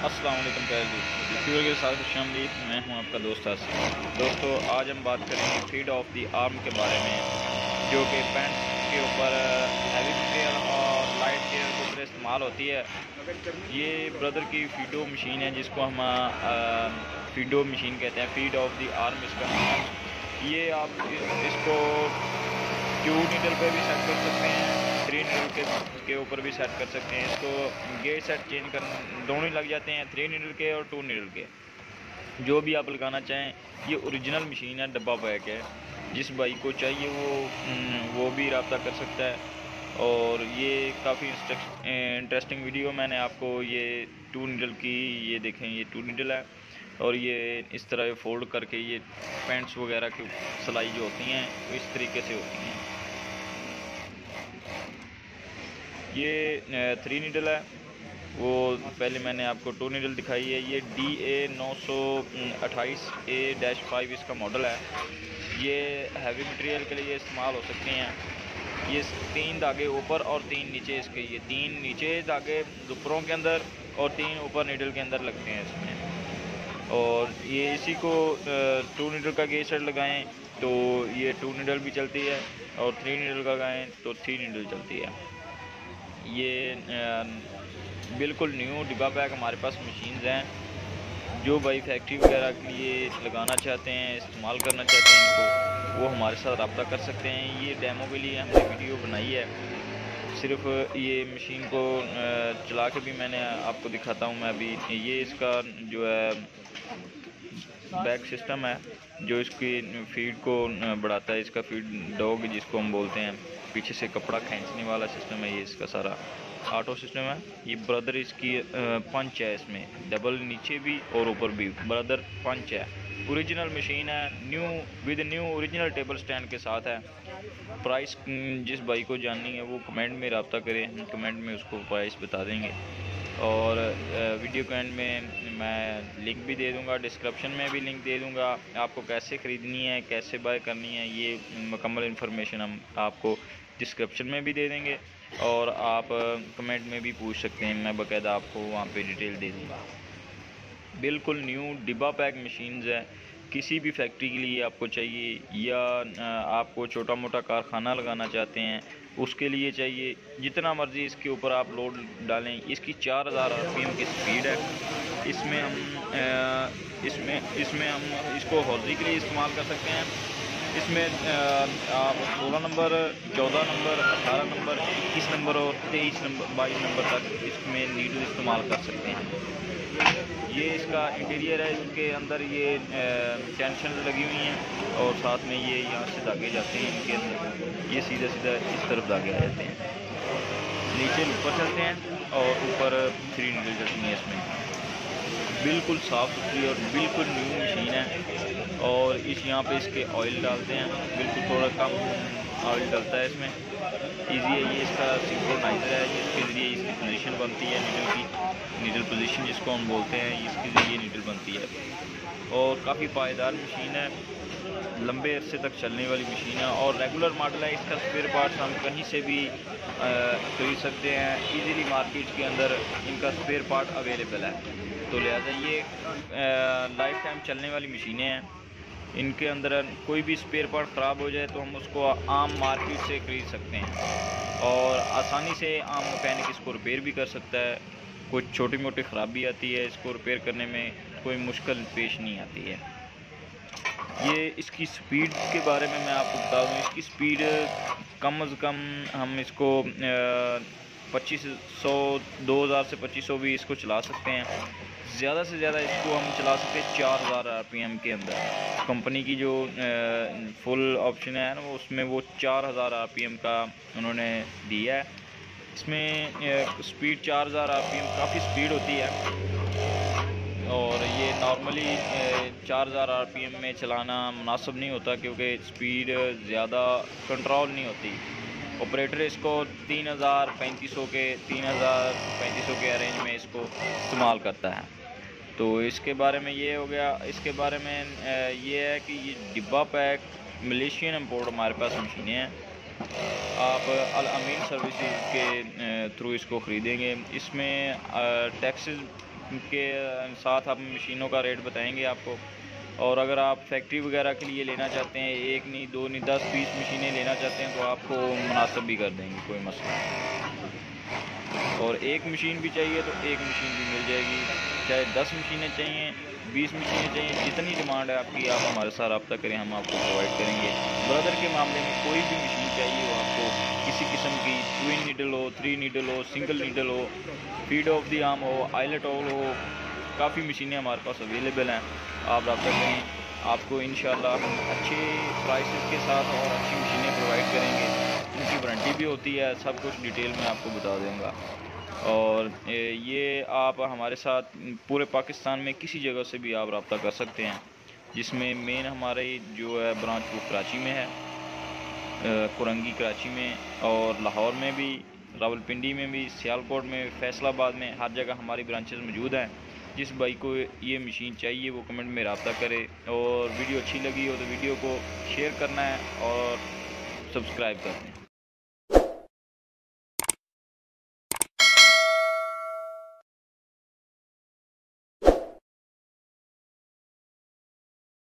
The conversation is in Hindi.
अस्सलाम वालेकुम प्यारे के साथ शामली मैं हूँ आपका दोस्त आसिफ। दोस्तों, आज हम बात करेंगे फ़ीड ऑफ़ दी आर्म के बारे में, जो कि पैंट्स के ऊपर हैवी मटेरियल और लाइट के ऊपर इस्तेमाल होती है। ये ब्रदर की फीडो मशीन है, जिसको हम फीडो मशीन कहते हैं फ़ीड ऑफ़ दी आर्म इसका ये आप इसको क्यू नीडल पे भी सेट कर सकते हैं। थ्री नीडल के के ऊपर भी सेट कर सकते हैं। इसको गेट सेट चेंज कर दोनों ही लग जाते हैं थ्री नीडल के और टू नीडल के। जो भी आप लगाना चाहें ये ओरिजिनल मशीन है डब्बा पैक है। जिस भाई को चाहिए वो हम्म, वो भी रबता कर सकता है। और ये काफ़ी इंटरेस्टिंग वीडियो मैंने आपको ये टू नीडल की ये देखें ये टू नीडल है। और ये इस तरह फोल्ड करके ये पैंट्स वगैरह की सिलाई जो होती हैं वो इस तरीके से होती हैं। ये थ्री नीडल है। वो पहले मैंने आपको टू नीडल दिखाई है। ये डी ए नौ सौ अट्ठाईस ए डैश फाइव इसका मॉडल है। ये हैवी मटेरियल के लिए इस्तेमाल हो सकते हैं। ये तीन धागे ऊपर और तीन नीचे इसके। ये तीन नीचे धागे दुपरों के अंदर और तीन ऊपर नीडल के अंदर लगते हैं इसमें। और ये इसी को टू नीडल का गेज सेट लगाएँ तो ये टू नीडल भी चलती है और थ्री नीडल का लगाएँ तो थ्री नीडल चलती है। ये बिल्कुल न्यू डिब्बा पैक हमारे पास मशीन्स हैं, जो भाई फैक्ट्री वगैरह के लिए लगाना चाहते हैं, इस्तेमाल करना चाहते हैं इनको, वो हमारे साथ रबता कर सकते हैं। ये डेमो के लिए हमने वीडियो बनाई है। सिर्फ़ ये मशीन को चला के भी मैंने आपको दिखाता हूँ। मैं अभी ये इसका जो है बैक सिस्टम है, जो इसकी फ़ीड को बढ़ाता है, इसका फ़ीड डॉग जिसको हम बोलते हैं, पीछे से कपड़ा खींचने वाला सिस्टम है ये इसका सारा। ऑटो सिस्टम है, ये ब्रदर इसकी पंच है इसमें, डबल नीचे भी और ऊपर भी, ब्रदर पंच है। ओरिजिनल मशीन है, new, with new original table stand के साथ है। प्राइस जिस भाई को जाननी है, वो कमेंट में रबता करें, कमेंट में उसको प्राइस बता देंगे। और वीडियो के एंड में मैं लिंक भी दे दूँगा डिस्क्रिप्शन में भी लिंक दे दूँगा, आपको कैसे ख़रीदनी है, कैसे बाय करनी है, ये मुकम्मल इन्फॉर्मेशन हम आपको डिस्क्रिप्शन में भी दे देंगे और आप कमेंट में भी पूछ सकते हैं, मैं बाकायदा आपको वहाँ पे डिटेल दे दूँगा। बिल्कुल न्यू डिब्बा पैक मशीन्स है, किसी भी फैक्ट्री के लिए आपको चाहिए या आपको छोटा मोटा कारखाना लगाना चाहते हैं उसके लिए चाहिए। जितना मर्ज़ी इसके ऊपर आप लोड डालें। इसकी चार हज़ार आर की स्पीड है। इसमें हम इसमें इसमें हम इसको हौजी के लिए इस्तेमाल कर सकते हैं। इसमें आप सोलह नंबर, चौदह नंबर, अठारह नंबर, इक्कीस नंबर और तेईस नंबर, बाईस नंबर तक इसमें नीडल इस्तेमाल कर सकते हैं। ये इसका इंटीरियर है, इसके अंदर ये टेंशन लगी हुई हैं और साथ में ये यहाँ से धागे जाते हैं, इनके अंदर। ये सीधा सीधा इस तरफ़ धागे आ जाते हैं। नीचे ऊपर चलते हैं और ऊपर थ्री नीडल चलती हैं इसमें। बिल्कुल साफ़ सुथरी और बिल्कुल न्यू मशीन है। और इस यहाँ पे इसके ऑयल डालते हैं। बिल्कुल थोड़ा कम ऑयल डलता है इसमें। इजी है ये इसका सिंक्रोनाइजर है। जिसके ज़रिए इसकी पोजीशन बनती है नीडल की। नीडल पोजीशन जिसको हम बोलते हैं, इसके ज़रिए नीडल बनती है। और काफ़ी पायदार मशीन है। लंबे अरसे तक चलने वाली मशीन है और रेगुलर मॉडल है, इसका स्पेयर पार्ट्स हम कहीं से भी खरीद सकते हैं। इजीली मार्केट के अंदर इनका स्पेयर पार्ट अवेलेबल है। तो लिहाजा ये लाइफ टाइम चलने वाली मशीनें हैं। इनके अंदर कोई भी स्पेयर पार्ट ख़राब हो जाए तो हम उसको आम मार्केट से ख़रीद सकते हैं। और आसानी से आम मकैनिक इसको रिपेयर भी कर सकता है। कुछ छोटी मोटी ख़राबी आती है, इसको रिपेयर करने में कोई मुश्किल पेश नहीं आती है। ये इसकी स्पीड के बारे में मैं आपको बता दूँ, इसकी स्पीड कम अज़ कम हम इसको पच्चीस सौ, दो हज़ार से पच्चीस सौ भी इसको चला सकते हैं। ज़्यादा से ज़्यादा इसको हम चला सकते हैं चार हज़ार आर पी एम के अंदर। कंपनी की जो फुल ऑप्शन है ना वो उसमें वो चार हज़ार आर पी एम का उन्होंने दिया है। इसमें स्पीड चार हज़ार आर पी एम काफ़ी स्पीड होती है। और ये नॉर्मली चार हज़ार आर पी एम में चलाना मुनासब नहीं होता क्योंकि स्पीड ज़्यादा कंट्रोल नहीं होती। ऑपरेटर इसको तीन हज़ार पैंतीस सौ के, तीन हज़ार पैंतीस सौ के अरेंज में इसको इस्तेमाल करता है। तो इसके बारे में ये हो गया, इसके बारे में ये है कि ये डिब्बा पैक मलेशियन इम्पोर्ट हमारे पास मशीनें हैं। आप अल अमीन सर्विसेज़ के थ्रू इसको ख़रीदेंगे। इसमें टैक्सेस के साथ हम मशीनों का रेट बताएँगे आपको। और अगर आप फैक्ट्री वगैरह के लिए लेना चाहते हैं, एक नहीं, दो नहीं, दस बीस मशीनें लेना चाहते हैं तो आपको मुनासब भी कर देंगे, कोई मसला नहीं। और एक मशीन भी चाहिए तो एक मशीन भी मिल जाएगी। चाहे दस मशीनें चाहिए बीस मशीनें चाहिए जितनी डिमांड है आपकी, आप हमारे साथ रब्ता करें, हम आपको प्रोवाइड करेंगे। ब्रदर के मामले में कोई भी मशीन चाहिए हो आपको, किसी किस्म की ट्विन नीडल हो थ्री नीडल हो सिंगल नीडल हो फ़ीड ऑफ़ दी आम हो आइलेट ऑल हो, काफ़ी मशीनें हमारे पास अवेलेबल हैं। आप रब्ता करें, आपको इन अच्छे प्राइस के साथ और अच्छी मशीनें प्रोवाइड करेंगे। उनकी वारंटी भी होती है, सब कुछ डिटेल में आपको बता दूँगा। और ये आप हमारे साथ पूरे पाकिस्तान में किसी जगह से भी आप रब्ता कर सकते हैं, जिसमें मेन हमारे जो है ब्रांच वो कराची में है कुरंगी कराची में और लाहौर में भी, रावलपिंडी में भी, सियालकोट में, फैसलाबाद में हर जगह हमारी ब्रांचेस मौजूद हैं। जिस भाई को ये मशीन चाहिए, वो कमेंट में रबता करे और वीडियो अच्छी लगी हो तो वीडियो को शेयर करना है और सब्सक्राइब करना है।